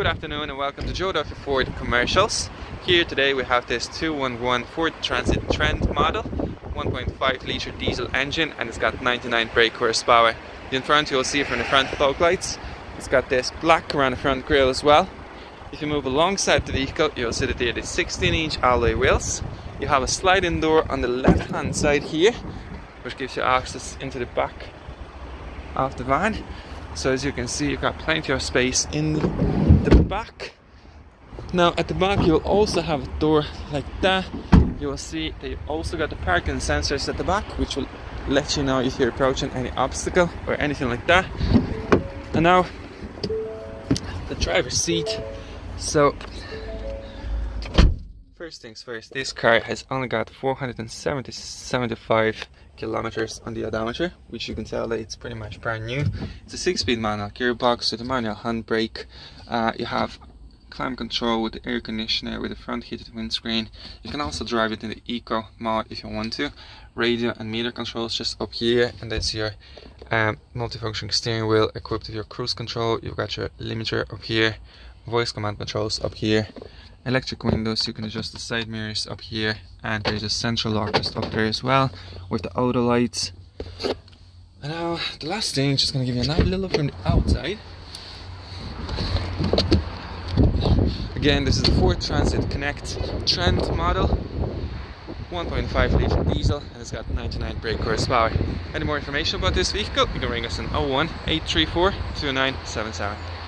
Good afternoon and welcome to Joe Duffy Ford Commercials. Here today we have this 211 Ford Transit Trend model, 1.5 litre diesel engine and it's got 99 brake horsepower. In front you'll see from the front fog lights, it's got this black around the front grille as well. If you move alongside the vehicle you'll see that there are 16 inch alloy wheels. You have a sliding door on the left hand side here which gives you access into the back of the van. So as you can see you've got plenty of space in the back. Now at the back you'll also have a door like that. You will see you've also got the parking sensors at the back which will let you know if you're approaching any obstacle or anything like that. And now the driver's seat. So first things first, this car has only got 470 75 kilometers on the odometer, which you can tell that it's pretty much brand new. It's a six-speed manual gearbox with a manual handbrake. Uh, you have climate control with the air conditioner with the front heated windscreen. You can also drive it in the eco mode if you want to. Radio and meter controls just up here, and that's your um, multifunction steering wheel equipped with your cruise control. You've got your limiter up here, voice command controls up here electric windows you can adjust the side mirrors up here and there's a central lock just up there as well with the auto lights. And now the last thing just gonna give you another little look from the outside. Again this is the Ford Transit Connect Trend model. 1.5 litre diesel and it's got 99 brake horsepower. Any more information about this vehicle you can ring us on 01 834 2977